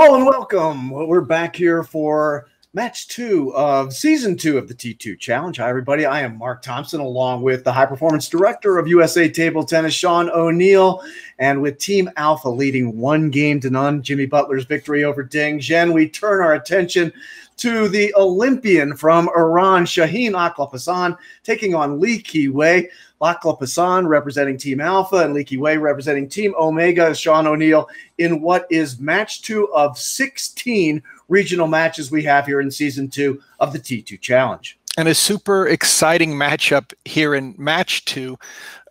Hello and welcome. We're back here for match two of season two of the T2 Challenge. Hi, everybody. I am Mark Thompson, along with the high performance director of USA Table Tennis, Sean O'Neill, and with Team Alpha leading one game to none, Jimmy Butler's victory over Ding Zhen. We turn our attention to the Olympian from Iran, Shahin Aklapassan, taking on Li Kewei. Aklapassan representing Team Alpha and Leaky Ki-Wei representing Team Omega, Sean O'Neill, in what is match two of 16 regional matches we have here in season two of the T2 Challenge. And a super exciting matchup here in match two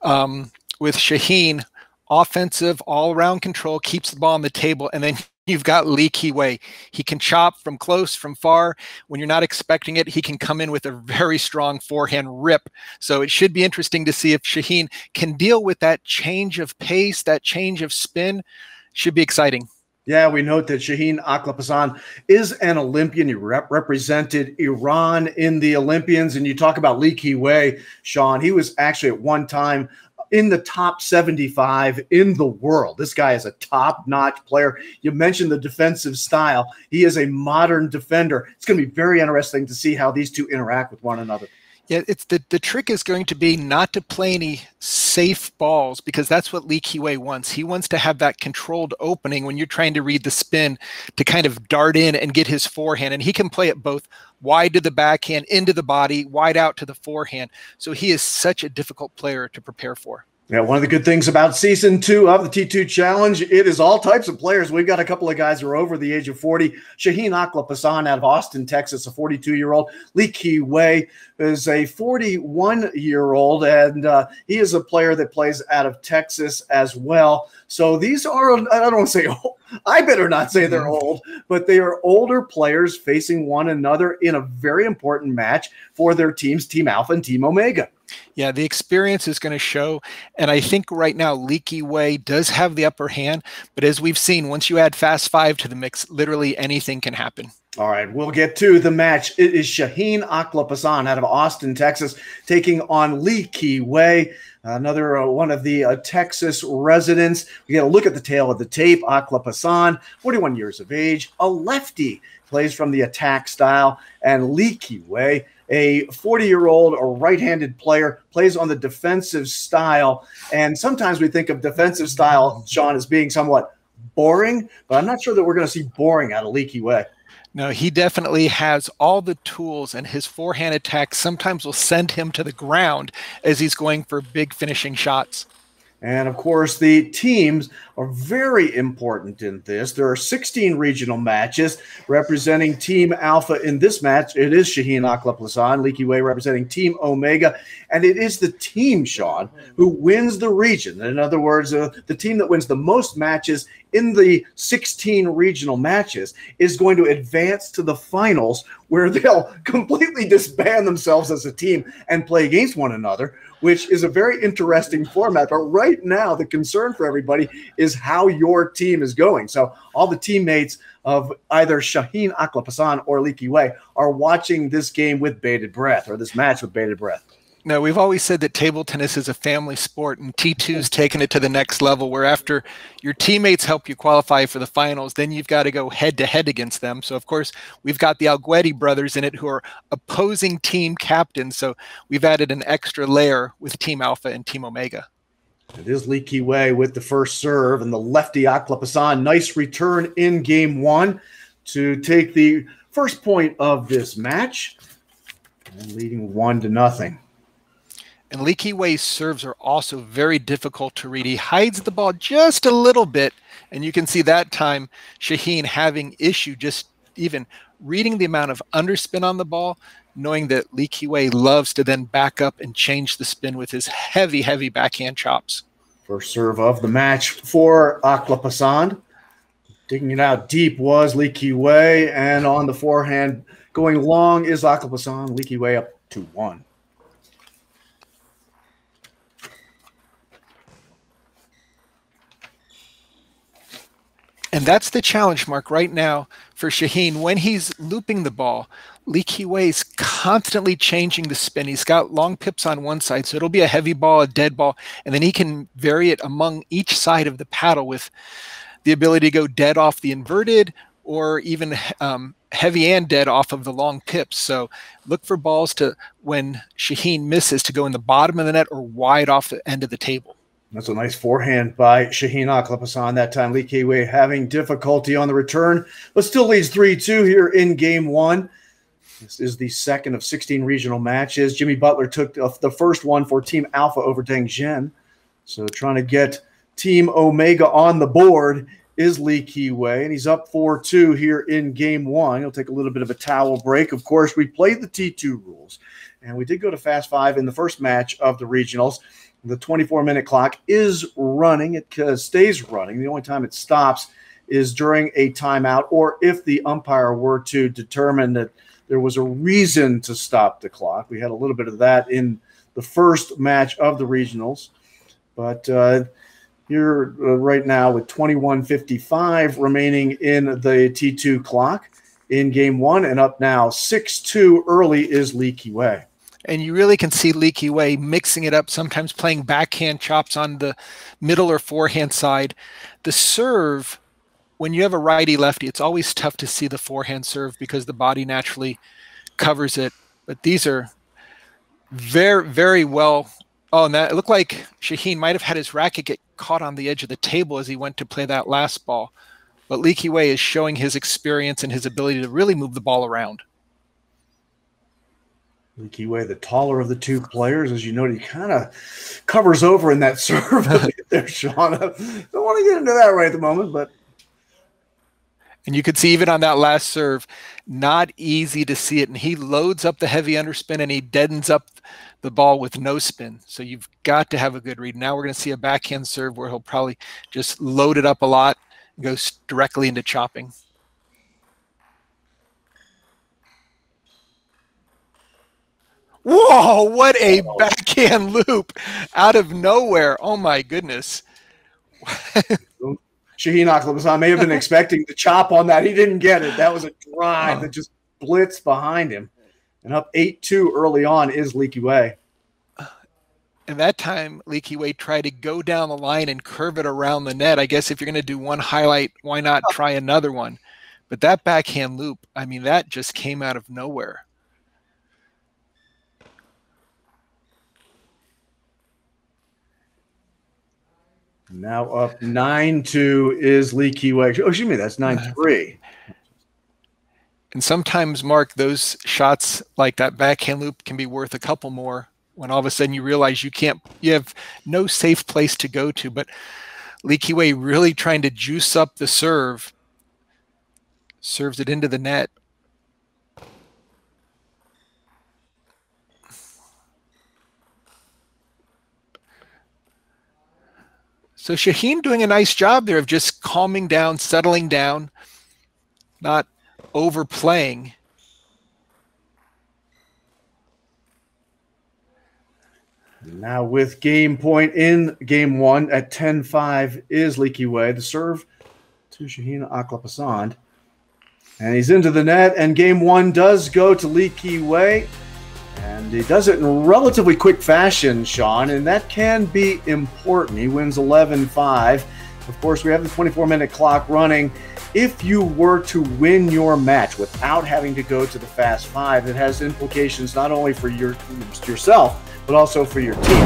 um, with Shahin. Offensive, all around control, keeps the ball on the table, and then You've got Li Kewei. He can chop from close, from far. When you're not expecting it, he can come in with a very strong forehand rip. So it should be interesting to see if Shahin can deal with that change of pace, that change of spin. Should be exciting. Yeah, we note that Shahin Aklapassan is an Olympian. He rep represented Iran in the Olympians. And you talk about Li Kewei, Sean. He was actually at one time in the top 75 in the world. This guy is a top notch player. You mentioned the defensive style. He is a modern defender. It's going to be very interesting to see how these two interact with one another. Yeah, it's the, the trick is going to be not to play any safe balls because that's what Li Kewei wants. He wants to have that controlled opening when you're trying to read the spin to kind of dart in and get his forehand. And he can play it both wide to the backhand, into the body, wide out to the forehand. So he is such a difficult player to prepare for. Yeah, one of the good things about season two of the T2 Challenge, it is all types of players. We've got a couple of guys who are over the age of 40. Shahin Aklapassan out of Austin, Texas, a 42 year old. Li Kewei is a 41 year old, and uh, he is a player that plays out of Texas as well. So these are, I don't want to say, I better not say they're mm-hmm. old, but they are older players facing one another in a very important match for their teams, Team Alpha and Team Omega. Yeah, the experience is going to show. And I think right now, Leaky Ki-Wei does have the upper hand. But as we've seen, once you add Fast Five to the mix, literally anything can happen. All right, we'll get to the match. It is Shahin Aklapassan out of Austin, Texas, taking on Leaky Ki-Wei, another uh, one of the uh, Texas residents. We get a look at the tail of the tape. Aklapassan, 41 years of age, a lefty, plays from the attack style, and Leaky Ki-Wei, a 40 year old or right handed player, plays on the defensive style. And sometimes we think of defensive style, Sean, as being somewhat boring, but I'm not sure that we're going to see boring out of Li Kewei. No, he definitely has all the tools, and his forehand attack sometimes will send him to the ground as he's going for big finishing shots. And of course, the teams are very important in this. There are 16 regional matches representing Team Alpha in this match. It is Shahin Aklapassan, Li Kewei representing Team Omega. And it is the team, Sean, who wins the region. In other words, uh, the team that wins the most matches in the 16 regional matches is going to advance to the finals where they'll completely disband themselves as a team and play against one another which is a very interesting format. But right now, the concern for everybody is how your team is going. So all the teammates of either Shahin Aklapassan or Li Kewei are watching this game with bated breath or this match with bated breath. No, we've always said that table tennis is a family sport, and T2's taken it to the next level where after your teammates help you qualify for the finals, then you've got to go head to head against them. So, of course, we've got the Alguetti brothers in it who are opposing team captains. So, we've added an extra layer with Team Alpha and Team Omega. It is Li Kewei with the first serve and the lefty Aklapassan. Nice return in game one to take the first point of this match and leading one to nothing. And Li Kewei's serves are also very difficult to read. He hides the ball just a little bit, and you can see that time Shahin having issue just even reading the amount of underspin on the ball, knowing that Li Kewei loves to then back up and change the spin with his heavy, heavy backhand chops. First serve of the match for Aklapassan. Digging it out deep was Li Kewei, and on the forehand going long is Aklapassan. Li Kewei up to one. And that's the challenge mark right now for Shahin. When he's looping the ball, Li Kewei is constantly changing the spin. He's got long pips on one side, so it'll be a heavy ball, a dead ball, and then he can vary it among each side of the paddle with the ability to go dead off the inverted or even um, heavy and dead off of the long pips. So look for balls to when Shahin misses to go in the bottom of the net or wide off the end of the table. That's a nice forehand by Shahin Aklapasan that time. Li Kewei having difficulty on the return, but still leads 3 2 here in game one. This is the second of 16 regional matches. Jimmy Butler took the first one for Team Alpha over Deng Zhen. So trying to get Team Omega on the board is Li Kewei, and he's up 4 2 here in game one. He'll take a little bit of a towel break. Of course, we played the T2 rules, and we did go to fast five in the first match of the regionals. The 24 minute clock is running, it uh, stays running. The only time it stops is during a timeout or if the umpire were to determine that there was a reason to stop the clock. We had a little bit of that in the first match of the regionals, but uh, here uh, right now with 21:55 remaining in the T2 clock in game one, and up now 6-2 early is Li Kewei and you really can see Lee Way mixing it up, sometimes playing backhand chops on the middle or forehand side. The serve, when you have a righty lefty, it's always tough to see the forehand serve because the body naturally covers it. But these are very, very well. Oh, and that it looked like Shahin might have had his racket get caught on the edge of the table as he went to play that last ball. But Lee Way is showing his experience and his ability to really move the ball around. Kewei, the taller of the two players, as you know, he kind of covers over in that serve there, Sean. I don't want to get into that right at the moment, but and you could see even on that last serve, not easy to see it. And he loads up the heavy underspin and he deadens up the ball with no spin. So you've got to have a good read. Now we're going to see a backhand serve where he'll probably just load it up a lot and go directly into chopping. Whoa, what a oh. backhand loop out of nowhere. Oh my goodness. Shahin Aklabazan may have been expecting the chop on that. He didn't get it. That was a drive that just blitzed behind him. And up 8 2 early on is Li Kewei. And that time, Li Kewei tried to go down the line and curve it around the net. I guess if you're going to do one highlight, why not try another one? But that backhand loop, I mean, that just came out of nowhere. Now up nine two is Li Kewei. Oh, excuse me, that's nine uh, three. And sometimes, Mark, those shots like that backhand loop can be worth a couple more when all of a sudden you realize you can't, you have no safe place to go to. But Li Kewei really trying to juice up the serve, serves it into the net. So Shahin doing a nice job there of just calming down, settling down, not overplaying. Now with game point in game one at 10-5 is Li Kewei. The serve to Shahin Akhlaghpasand. And he's into the net, and game one does go to Li Kewei. And he does it in relatively quick fashion, Sean, and that can be important. He wins 11 5. Of course, we have the 24 minute clock running. If you were to win your match without having to go to the fast five, it has implications not only for your yourself, but also for your team.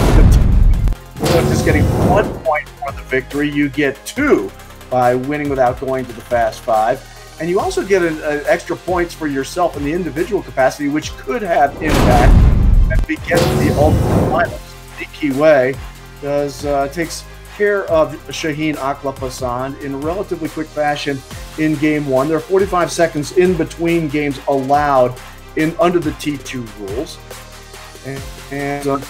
Of just getting one point for the victory, you get two by winning without going to the fast five. And you also get an, an extra points for yourself in the individual capacity, which could have impact and we get the ultimate finals. way does uh, takes care of Shahin Aklapasan in relatively quick fashion in game one. There are 45 seconds in between games allowed in under the T2 rules. And, and uh,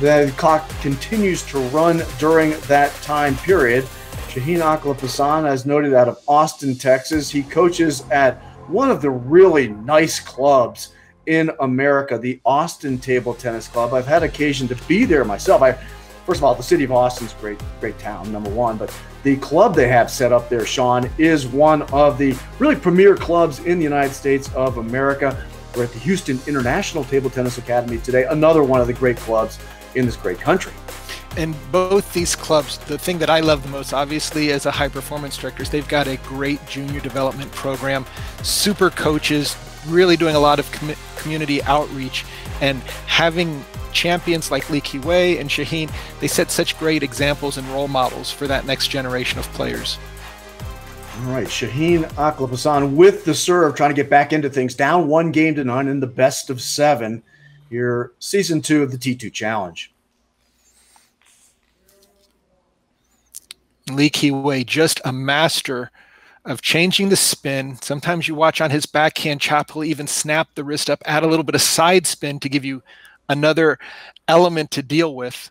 the clock continues to run during that time period. Shahin Aklapasan, as noted out of Austin, Texas, he coaches at one of the really nice clubs in America, the Austin Table Tennis Club. I've had occasion to be there myself. I, first of all, the city of Austin's great, great town, number one, but the club they have set up there, Sean, is one of the really premier clubs in the United States of America. We're at the Houston International Table Tennis Academy today, another one of the great clubs in this great country. And both these clubs, the thing that I love the most, obviously, as a high performance director, is they've got a great junior development program, super coaches, really doing a lot of com- community outreach, and having champions like Li Kewei and Shahin, they set such great examples and role models for that next generation of players. All right, Shahin Aklapassan with the serve, trying to get back into things. Down one game to none in the best of seven. Your season two of the T2 Challenge. Li Kewei, just a master of changing the spin. Sometimes you watch on his backhand chop, he'll even snap the wrist up, add a little bit of side spin to give you another element to deal with.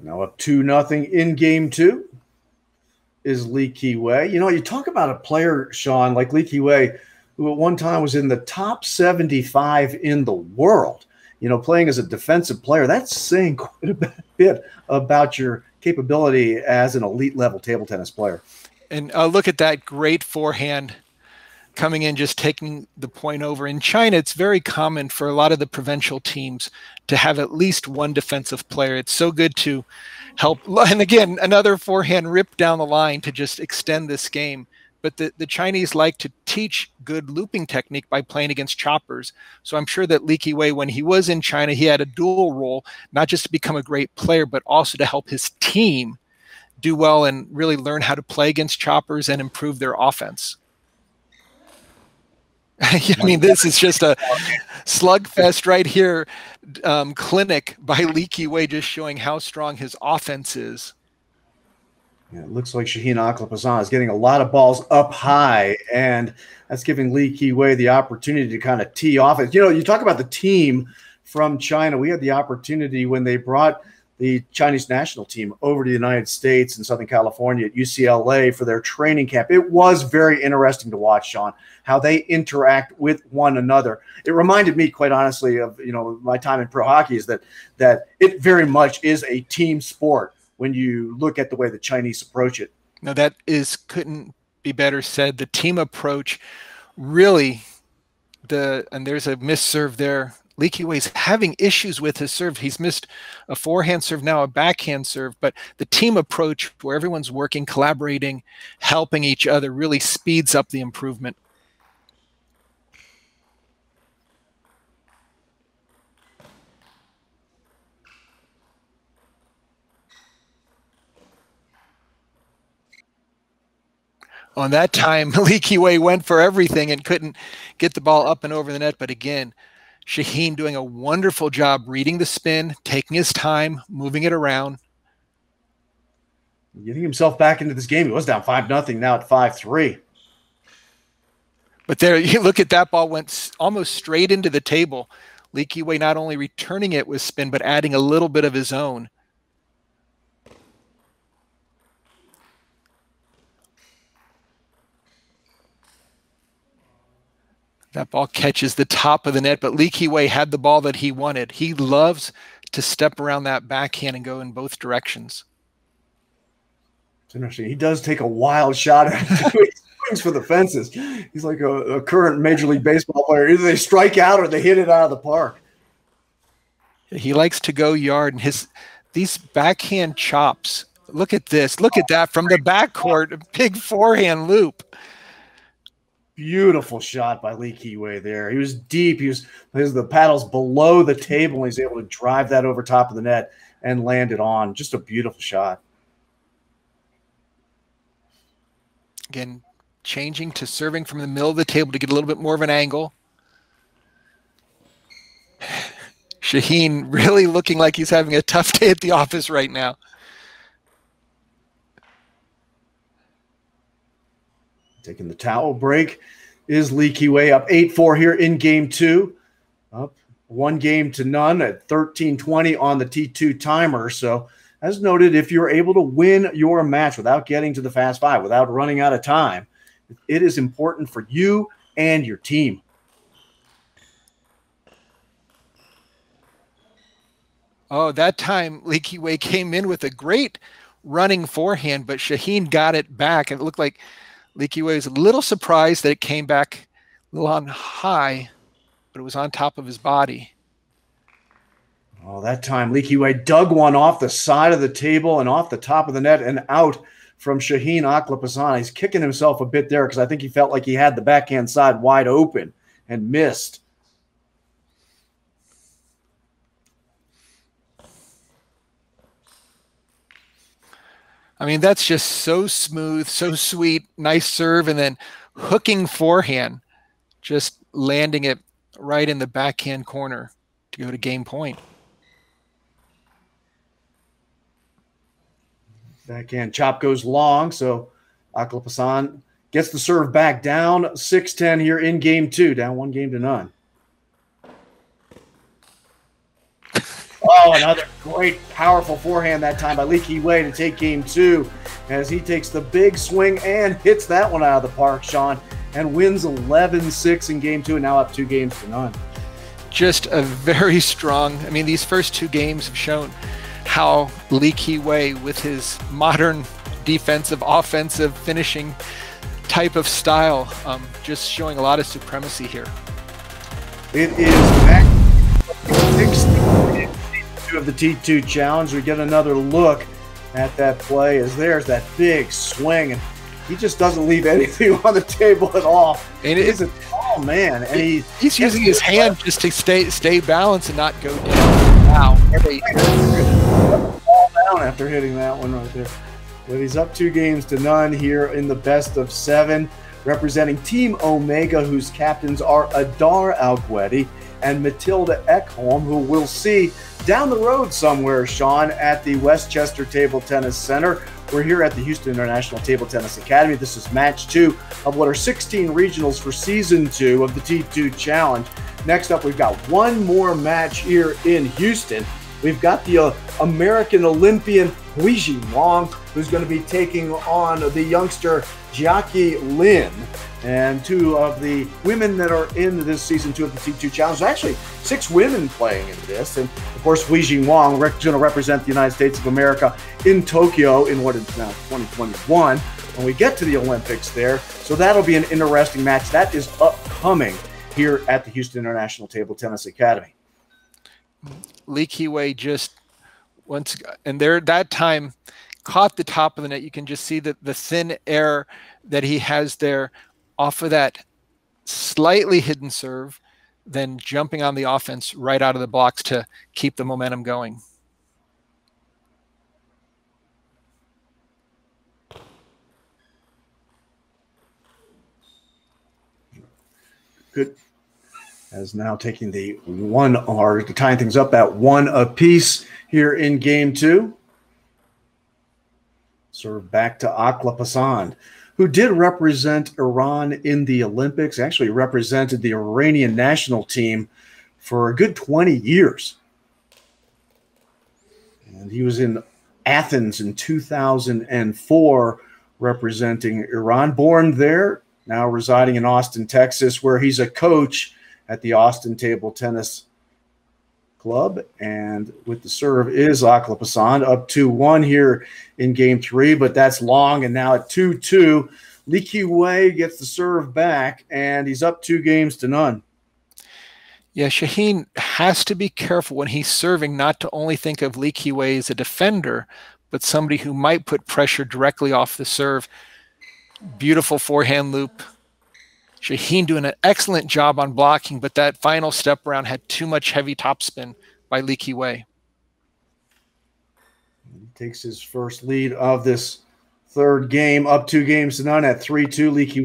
Now up two nothing in game two is Li Kewei. You know, you talk about a player, Sean, like Li Kewei, who at one time was in the top 75 in the world. You know, playing as a defensive player, that's saying quite a bit about your capability as an elite level table tennis player. And uh, look at that great forehand coming in, just taking the point over. In China, it's very common for a lot of the provincial teams to have at least one defensive player. It's so good to help. And again, another forehand rip down the line to just extend this game. But the, the Chinese like to teach good looping technique by playing against choppers. So I'm sure that Li Kewei, when he was in China, he had a dual role, not just to become a great player, but also to help his team do well and really learn how to play against choppers and improve their offense. I mean, this is just a slugfest right here. Um, clinic by Leaky Ki-wei just showing how strong his offense is. Yeah, it looks like Shahin Aklapassan is getting a lot of balls up high, and that's giving Li Kewei the opportunity to kind of tee off it. You know, you talk about the team from China. We had the opportunity when they brought the Chinese national team over to the United States in Southern California at UCLA for their training camp. It was very interesting to watch, Sean, how they interact with one another. It reminded me, quite honestly, of you know my time in pro hockey. Is that that it very much is a team sport when you look at the way the Chinese approach it. No, that is couldn't be better said. The team approach really the and there's a miss serve there. Li Kewei's having issues with his serve. He's missed a forehand serve now, a backhand serve, but the team approach where everyone's working, collaborating, helping each other really speeds up the improvement. on that time, Li Kewei went for everything and couldn't get the ball up and over the net. But again, Shahin doing a wonderful job reading the spin, taking his time, moving it around. Getting himself back into this game. He was down 5 nothing now at 5 3. But there, you look at that ball went almost straight into the table. Li Kewei not only returning it with spin, but adding a little bit of his own. That ball catches the top of the net, but Li Kewei had the ball that he wanted. He loves to step around that backhand and go in both directions. It's interesting. He does take a wild shot at swings for the fences. He's like a, a current Major League Baseball player. Either they strike out or they hit it out of the park. He likes to go yard, and his these backhand chops. Look at this. Look at that from the backcourt. Big forehand loop. Beautiful shot by Li Kewei there. He was deep. He was the paddles below the table, and he's able to drive that over top of the net and land it on. Just a beautiful shot. Again, changing to serving from the middle of the table to get a little bit more of an angle. Shahin really looking like he's having a tough day at the office right now. Taking the towel break is Li Kewei up 8 4 here in game two. Up one game to none at 13 20 on the T2 timer. So, as noted, if you're able to win your match without getting to the fast five, without running out of time, it is important for you and your team. Oh, that time Leaky Ki-wei came in with a great running forehand, but Shahin got it back. And it looked like Lee Way was a little surprised that it came back a little on high, but it was on top of his body. Oh, that time Li Kewei dug one off the side of the table and off the top of the net and out from Shahin Aklapasana. He's kicking himself a bit there because I think he felt like he had the backhand side wide open and missed. I mean, that's just so smooth, so sweet, nice serve, and then hooking forehand, just landing it right in the backhand corner to go to game point. Backhand chop goes long, so Aklapasan gets the serve back down 6-10 here in game two, down one game to none. Oh, another great, powerful forehand that time by Li Kewei to take game two as he takes the big swing and hits that one out of the park, Sean, and wins 11 6 in game two and now up two games to none. Just a very strong, I mean, these first two games have shown how Li Kewei, with his modern defensive, offensive finishing type of style, um, just showing a lot of supremacy here. It is back of the T2 challenge. We get another look at that play as there's that big swing and he just doesn't leave anything on the table at all. And he's a tall man, and he, he's using his hand left. just to stay stay balanced and not go down. Wow, fall down after hitting that one right there. But he's up two games to none here in the best of seven, representing Team Omega, whose captains are Adar Alguetti and Matilda Ekholm, who we'll see down the road somewhere, Sean, at the Westchester Table Tennis Center. We're here at the Houston International Table Tennis Academy. This is match two of what are 16 regionals for season two of the T2 Challenge. Next up, we've got one more match here in Houston. We've got the uh, American Olympian Huijing Wang, who's going to be taking on the youngster Jiaqi Lin. And two of the women that are in this season two of the T2 Challenge, actually six women playing in this. And of course, Huijing Wang going to represent the United States of America in Tokyo in what is now 2021 when we get to the Olympics there. So that'll be an interesting match. That is upcoming here at the Houston International Table Tennis Academy. Li Kewei just once, and there that time caught the top of the net. You can just see that the thin air that he has there off of that slightly hidden serve, then jumping on the offense right out of the blocks to keep the momentum going. Good. As now taking the one or tying things up at one apiece here in game two. Serve back to Akla Akhlaghpasand who did represent Iran in the Olympics, actually represented the Iranian national team for a good 20 years. And he was in Athens in 2004 representing Iran, born there, now residing in Austin, Texas, where he's a coach at the Austin Table Tennis Club. And with the serve is Akhlaghpasand up 2 1 here in game three, but that's long. And now at 2 2, Li Kewei gets the serve back, and he's up two games to none. Yeah, Shahin has to be careful when he's serving not to only think of Li Kewei as a defender, but somebody who might put pressure directly off the serve. Beautiful forehand loop. Shahin doing an excellent job on blocking, but that final step around had too much heavy topspin by Li Kewei. He takes his first lead of this third game, up two games to none at 3 2 Lee Ki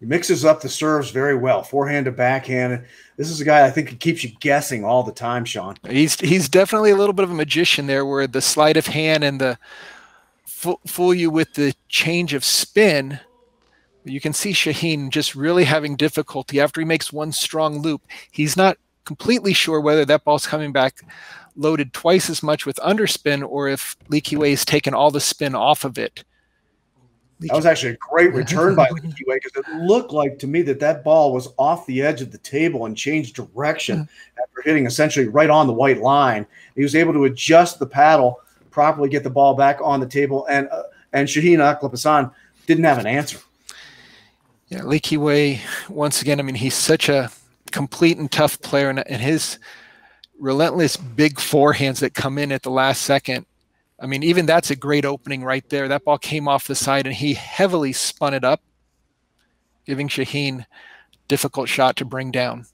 He mixes up the serves very well, forehand to backhand. This is a guy I think keeps you guessing all the time, Sean. He's he's definitely a little bit of a magician there, where the sleight of hand and the fool you with the change of spin. You can see Shahin just really having difficulty after he makes one strong loop. He's not completely sure whether that ball's coming back loaded twice as much with underspin or if Lee Ki has taken all the spin off of it. That was actually a great return by Li Kewei because it looked like to me that that ball was off the edge of the table and changed direction after hitting essentially right on the white line. He was able to adjust the paddle properly, get the ball back on the table, and uh, and Shahin Aklapassan didn't have an answer. Yeah, Li Kewei once again. I mean, he's such a complete and tough player, and, and his relentless big forehands that come in at the last second I mean, even that's a great opening right there. That ball came off the side and he heavily spun it up, giving Shahin difficult shot to bring down.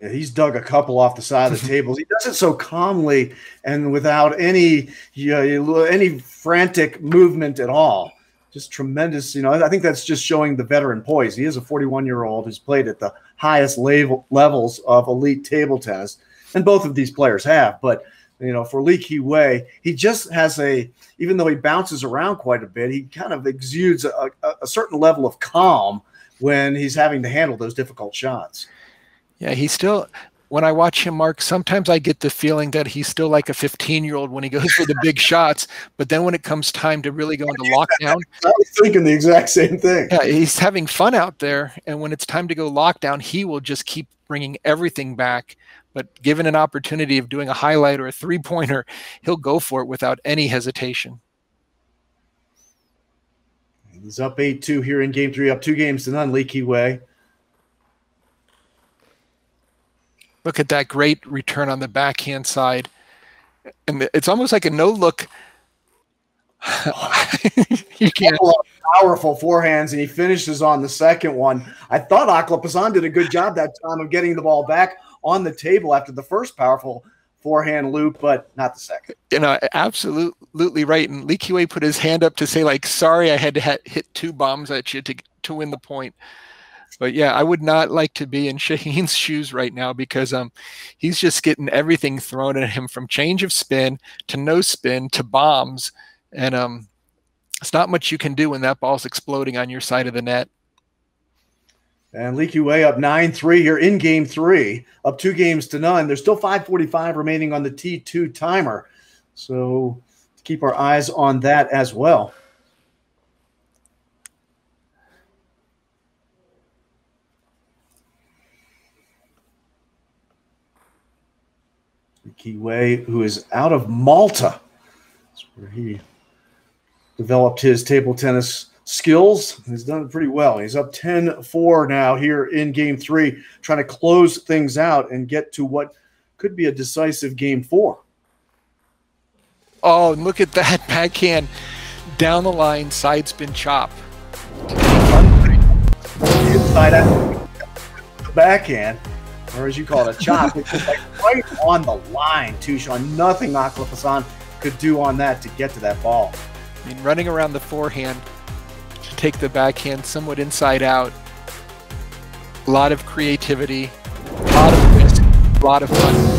Yeah, he's dug a couple off the side of the tables. He does it so calmly and without any you know, any frantic movement at all. Just tremendous, you know. I think that's just showing the veteran poise. He is a 41 year old who's played at the highest level, levels of elite table tennis, and both of these players have. But you know, for Lee Wei, he just has a, even though he bounces around quite a bit, he kind of exudes a, a, certain level of calm when he's having to handle those difficult shots. Yeah, he still, when I watch him, Mark, sometimes I get the feeling that he's still like a 15 year old when he goes for the big shots. But then when it comes time to really go into lockdown, I was thinking the exact same thing. Yeah, he's having fun out there. And when it's time to go lockdown, he will just keep bringing everything back but given an opportunity of doing a highlight or a three pointer, he'll go for it without any hesitation. He's up 8 2 here in game three, up two games to none, Lee Way. Look at that great return on the backhand side. And it's almost like a no look. you can't. Powerful forehands, and he finishes on the second one. I thought Aklapassan did a good job that time of getting the ball back on the table after the first powerful forehand loop, but not the second. You know, absolutely right. And Li Kewei put his hand up to say, like, sorry, I had to hit two bombs at you to to win the point. But yeah, I would not like to be in Shahin's shoes right now because um, he's just getting everything thrown at him from change of spin to no spin to bombs, and um, it's not much you can do when that ball's exploding on your side of the net. And Lee Ki Wei up 9 3 here in game three, up two games to none. There's still 545 remaining on the T2 timer. So keep our eyes on that as well. Kewei, who is out of Malta. That's where he developed his table tennis skills. He's done pretty well. He's up 10 4 now here in game three, trying to close things out and get to what could be a decisive game four. Oh, and look at that backhand down the line, side spin chop. Inside out, the backhand, or as you call it, a chop, which is like right on the line, too, Sean. Nothing Aklapassan could do on that to get to that ball. I mean, running around the forehand, take the backhand somewhat inside out. A lot of creativity, a lot of risk, a lot of fun.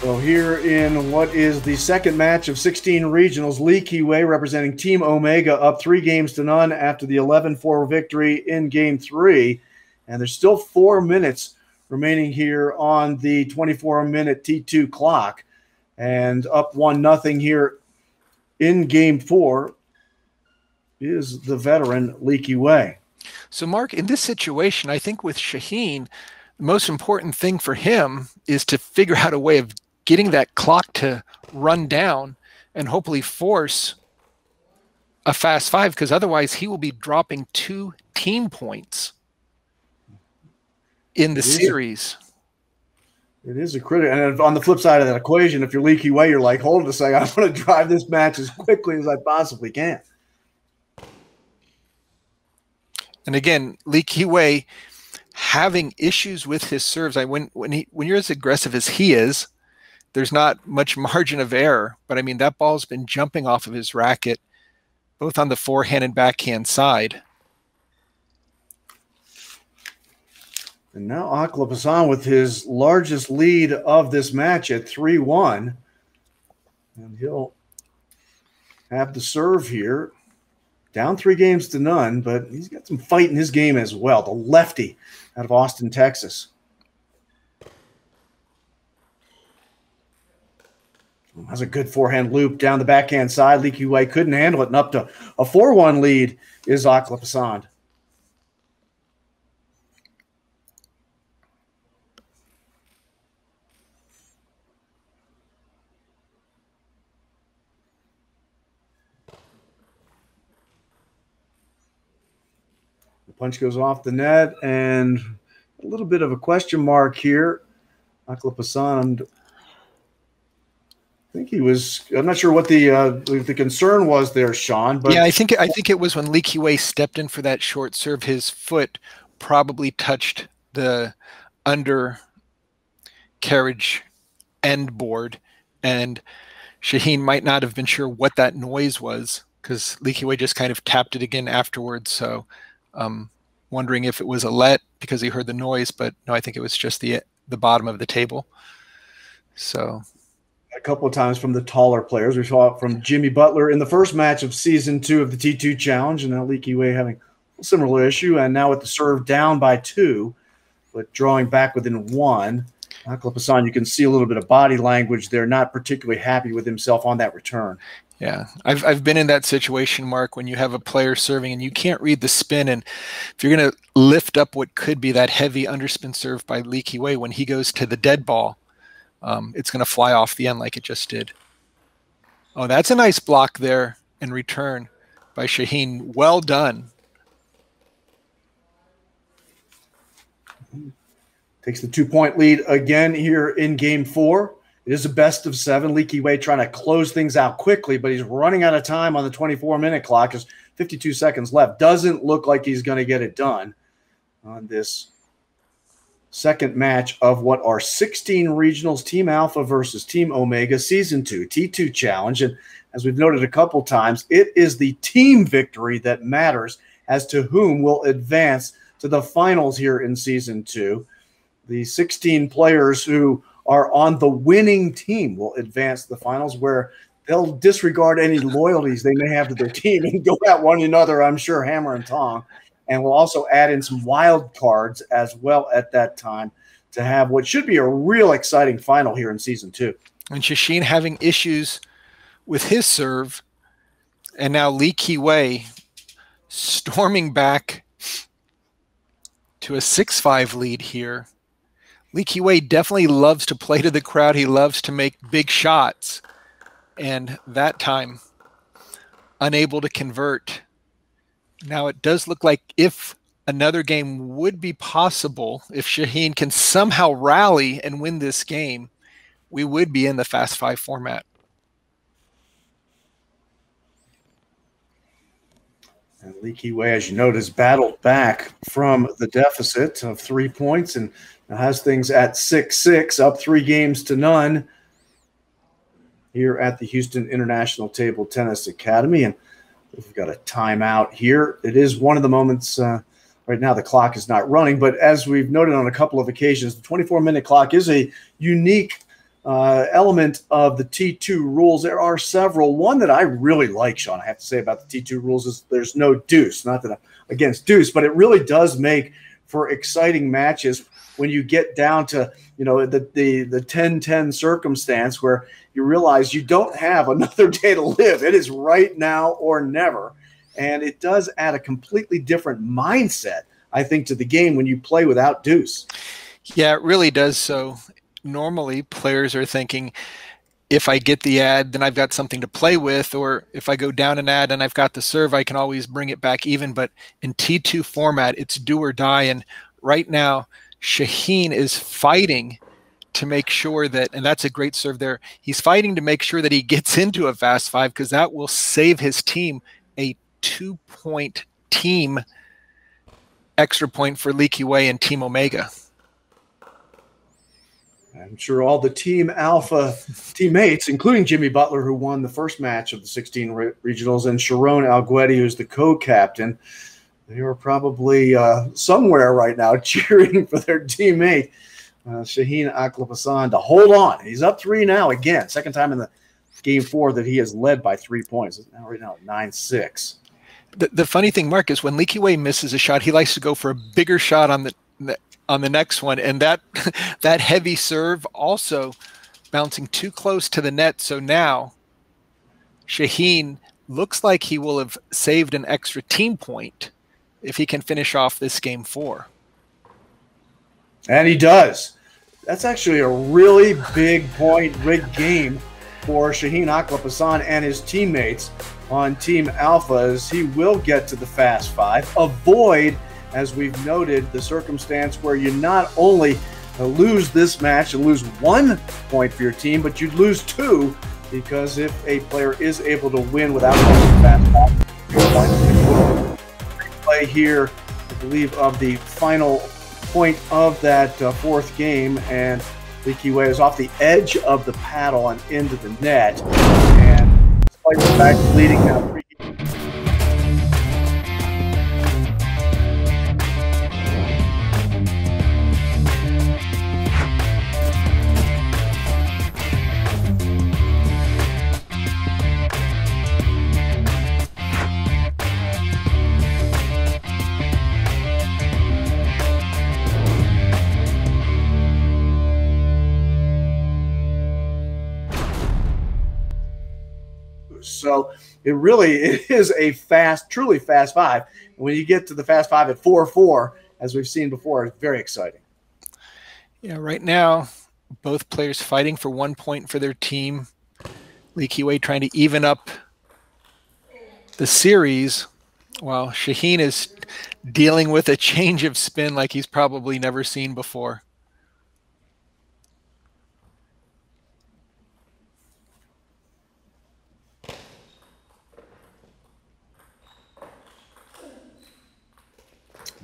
So here in what is the second match of 16 regionals, Li Kewei representing Team Omega up three games to none after the 11-4 victory in game three. And there's still four minutes remaining here on the 24-minute T2 clock. And up one nothing here in game four is the veteran Lee Way. So, Mark, in this situation, I think with Shahin, the most important thing for him is to figure out a way of getting that clock to run down and hopefully force a fast five, because otherwise he will be dropping two team points in the it series. A, it is a critical. And on the flip side of that equation, if you're Lee way, you're like, hold it a second, I want to drive this match as quickly as I possibly can. And again, Lee Wei having issues with his serves. I when when he when you're as aggressive as he is, there's not much margin of error. But I mean that ball's been jumping off of his racket, both on the forehand and backhand side. And now Aklapassan with his largest lead of this match at 3 1. And he'll have the serve here down three games to none, but he's got some fight in his game as well. The lefty out of Austin, Texas. Has a good forehand loop down the backhand side. Li Kewei couldn't handle it, and up to a 4 1 lead is Akhlaghpasand. Punch goes off the net, and a little bit of a question mark here. Akhlaghpasand. I think he was. I'm not sure what the uh, the concern was there, Sean. But yeah, I think I think it was when Li Kewei stepped in for that short serve. His foot probably touched the under carriage end board, and Shahin might not have been sure what that noise was because Li Kewei just kind of tapped it again afterwards. So, um, wondering if it was a let because he heard the noise, but no, I think it was just the the bottom of the table. So a couple of times from the taller players. We saw it from Jimmy Butler in the first match of season two of the T2 Challenge, and now Leaky Ki-Wei having a similar issue, and now with the serve down by two, but drawing back within one. Akhlaghpasand, you can see a little bit of body language there, not particularly happy with himself on that return. Yeah, I've I've been in that situation, Mark, when you have a player serving and you can't read the spin, and if you're going to lift up what could be that heavy underspin serve by Li Kewei when he goes to the dead ball, um, it's going to fly off the end like it just did. Oh, that's a nice block there in return by Shahin. Well done. Takes the two point lead again here in game four. It is a best of seven. Leaky Ki-Wei trying to close things out quickly, but he's running out of time on the 24 minute clock. There's 52 seconds left. Doesn't look like he's going to get it done on this second match of what are 16 regionals Team Alpha versus Team Omega Season 2 T2 Challenge. And as we've noted a couple times, it is the team victory that matters as to whom will advance to the finals here in Season 2. The 16 players who are on the winning team will advance the finals where they'll disregard any loyalties they may have to their team and go at one another, I'm sure, hammer and tong and we'll also add in some wild cards as well at that time to have what should be a real exciting final here in season two. And Shahin having issues with his serve, and now Li Kewei storming back to a 6 5 lead here. Li Kewei definitely loves to play to the crowd. He loves to make big shots. And that time, unable to convert now, it does look like if another game would be possible, if Shahin can somehow rally and win this game, we would be in the Fast Five format. And Li Kewei, as you has battled back from the deficit of three points and has things at 6 6, up three games to none here at the Houston International Table Tennis Academy. And We've got a timeout here. It is one of the moments. Uh, right now, the clock is not running, but as we've noted on a couple of occasions, the 24 minute clock is a unique uh, element of the T2 rules. There are several. One that I really like, Sean, I have to say about the T2 rules is there's no deuce. Not that I'm against deuce, but it really does make for exciting matches when you get down to you know the the the 10-10 circumstance where you realize you don't have another day to live. It is right now or never. And it does add a completely different mindset, I think, to the game when you play without deuce. Yeah, it really does. So normally players are thinking, if I get the ad, then I've got something to play with. Or if I go down an ad and I've got the serve, I can always bring it back even. But in T2 format, it's do or die. And right now, Shahin is fighting to make sure that, and that's a great serve there. He's fighting to make sure that he gets into a fast five because that will save his team a two point team extra point for Leaky Ki-Wei and Team Omega. I'm sure all the Team Alpha teammates, including Jimmy Butler, who won the first match of the 16 re- regionals, and Sharon Alguetti, who's the co-captain, they were probably uh, somewhere right now cheering for their teammate uh, Shahin Akla to hold on. He's up three now again, second time in the game four that he has led by three points. Now right now nine six. The, the funny thing, Mark, is when Li Kewei misses a shot, he likes to go for a bigger shot on the on the next one, and that that heavy serve also bouncing too close to the net. So now Shahin looks like he will have saved an extra team point if he can finish off this game four. And he does. That's actually a really big point, big game for Shahin Aklapasan and his teammates on Team Alpha as he will get to the Fast Five. Avoid, as we've noted, the circumstance where you not only lose this match and lose one point for your team, but you'd lose two because if a player is able to win without Fast Five, play here, I believe, of the final point of that uh, fourth game, and Li Kewei is off the edge of the paddle and into the net. And despite the fact leading now three it really it is a fast, truly fast five. And when you get to the fast five at four four, as we've seen before, it's very exciting. Yeah, right now, both players fighting for one point for their team. Li Kewei trying to even up the series while Shahin is dealing with a change of spin like he's probably never seen before.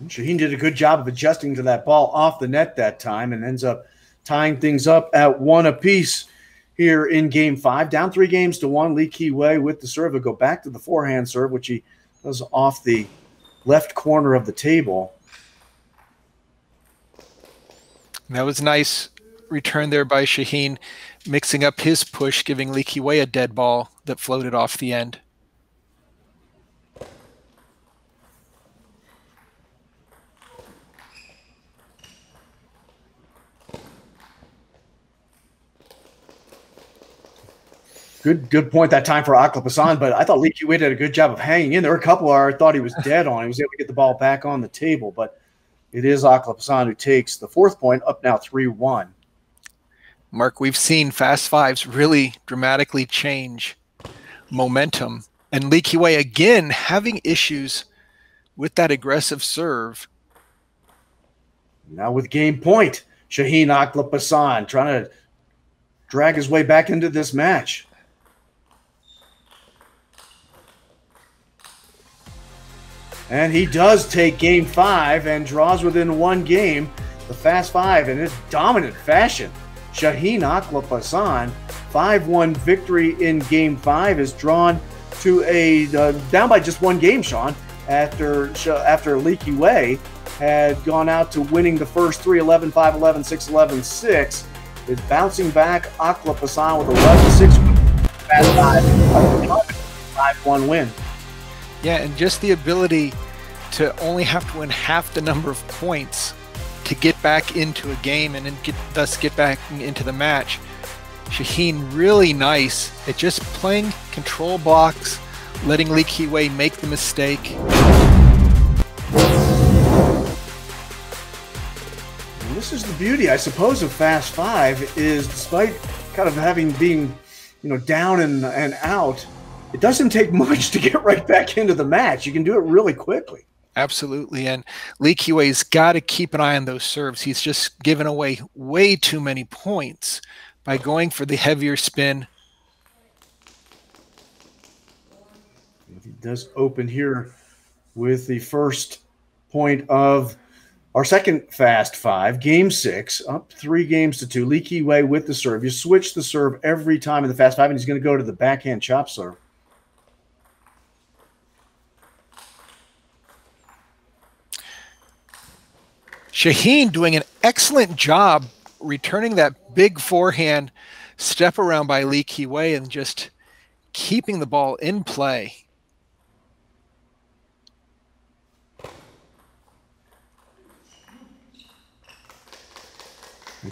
Shahin did a good job of adjusting to that ball off the net that time and ends up tying things up at one apiece here in game five. Down three games to one. Li Kewei with the serve. He'll go back to the forehand serve, which he does off the left corner of the table. That was nice return there by Shahin, mixing up his push, giving Li Kewei a dead ball that floated off the end. Good, good point that time for Akhlaghpasand, but I thought Li Kewei did a good job of hanging in. There were a couple where I thought he was dead on. He was able to get the ball back on the table, but it is Akhlaghpasand who takes the fourth point up now 3 1. Mark, we've seen fast fives really dramatically change momentum. And Li Kewei again having issues with that aggressive serve. Now with game point, Shahin Akhlaghpasand trying to drag his way back into this match. And he does take game five and draws within one game the fast five in his dominant fashion. Shahin Akhlaghpasand, 5 1 victory in game five, is drawn to a uh, down by just one game, Sean, after, after Li Kewei had gone out to winning the first three 11 5 11 6 11 6. Is bouncing back Akhlaghpasand with 11 6 fast 5 5 1 win. Yeah, and just the ability to only have to win half the number of points to get back into a game and then get, thus get back into the match. Shahin really nice at just playing control blocks, letting Li Kewei make the mistake. And this is the beauty, I suppose, of Fast Five is despite kind of having being, you know, down and, and out, it doesn't take much to get right back into the match. You can do it really quickly. Absolutely. And Li Kewei's got to keep an eye on those serves. He's just given away way too many points by going for the heavier spin. He does open here with the first point of our second fast five, game six, up three games to two. Li Kewei with the serve. You switch the serve every time in the fast five, and he's going to go to the backhand chop serve. Shahin doing an excellent job returning that big forehand step around by Li Kewei and just keeping the ball in play.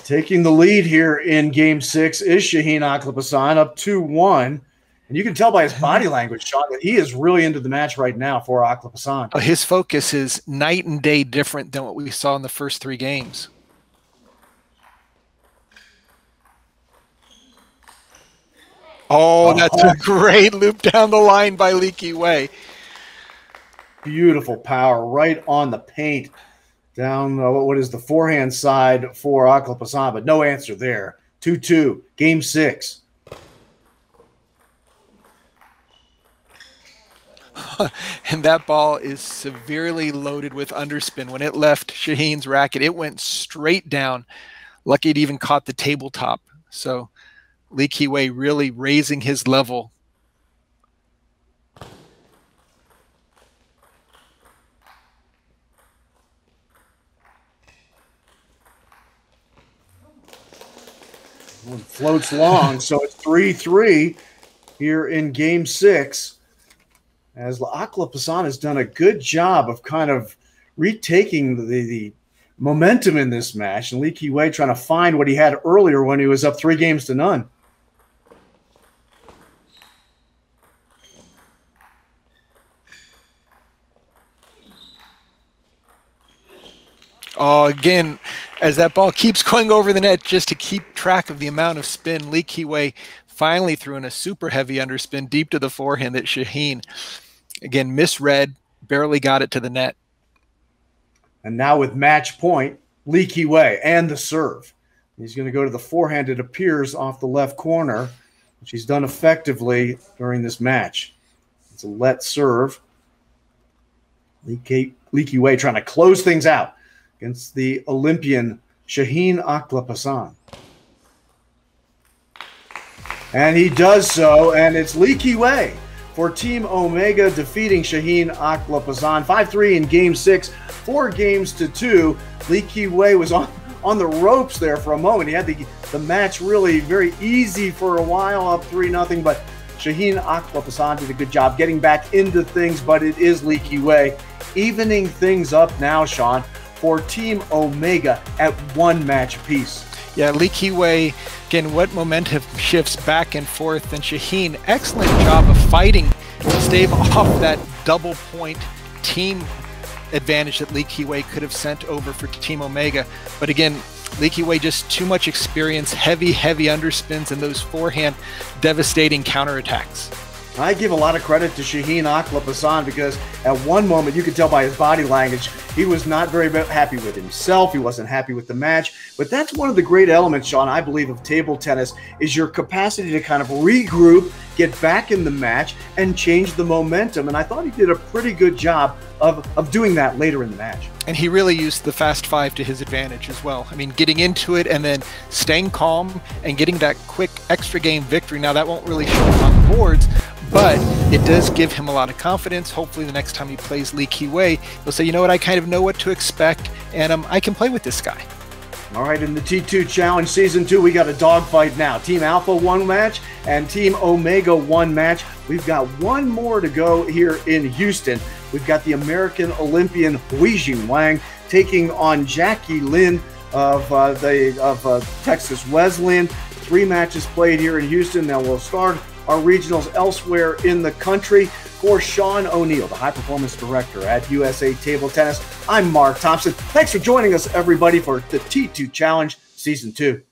taking the lead here in game six is Shahin Akhlaghpasand up 2 1. And you can tell by his body language, Sean, that he is really into the match right now for Akhlaghpasand. Oh, his focus is night and day different than what we saw in the first three games. Oh, that's a great loop down the line by Li Kewei. Beautiful power right on the paint down uh, what is the forehand side for Akhlaghpasand, but no answer there. 2 2, game six. and that ball is severely loaded with underspin. When it left Shahin's racket, it went straight down. Lucky it even caught the tabletop. So Li really raising his level. Floats long, so it's 3 3 here in game six. As Akhlaghpasand has done a good job of kind of retaking the, the momentum in this match, and Li Kewei trying to find what he had earlier when he was up three games to none. Oh, again, as that ball keeps going over the net just to keep track of the amount of spin, Li Kewei finally threw in a super heavy underspin deep to the forehand that Shahin, again, misread, barely got it to the net. And now with match point, Li Kewei and the serve. He's going to go to the forehand, it appears, off the left corner, which he's done effectively during this match. It's a let serve. Li Kewei trying to close things out against the Olympian Shahin Akhlaghpasand. And he does so, and it's Li Kewei for Team Omega defeating Shahin Akhlaghpasand 5-3 in game six, four games to two. Li Kewei was on, on the ropes there for a moment. He had the, the match really very easy for a while, up 3 nothing, but Shahin Akhlaghpasand did a good job getting back into things, but it is Li Kewei evening things up now, Sean for Team Omega at one match apiece. Yeah, Li Kewei, again, what momentum shifts back and forth. And Shahin, excellent job of fighting to stave off that double point team advantage that Li Kewei could have sent over for Team Omega. But again, Li Kewei just too much experience, heavy, heavy underspins, and those forehand devastating counterattacks. I give a lot of credit to Shahin Akhlaghpasand because at one moment you could tell by his body language he was not very happy with himself. He wasn't happy with the match. But that's one of the great elements, Sean, I believe, of table tennis is your capacity to kind of regroup, get back in the match, and change the momentum. And I thought he did a pretty good job of, of doing that later in the match. And he really used the fast five to his advantage as well. I mean, getting into it and then staying calm and getting that quick extra game victory. Now, that won't really show up on the boards, but it does give him a lot of confidence. Hopefully, the next time he plays Li Kewei, he'll say, you know what, I kind of know what to expect, and um, I can play with this guy. All right, in the T2 Challenge Season 2, we got a dogfight now. Team Alpha one match and Team Omega one match. We've got one more to go here in Houston. We've got the American Olympian Weijing Wang taking on Jackie Lin of uh, the of uh, Texas Wesleyan. Three matches played here in Houston. Now we'll start our regionals elsewhere in the country. For Sean O'Neill, the high performance director at USA Table Tennis, I'm Mark Thompson. Thanks for joining us, everybody, for the T2 Challenge Season 2.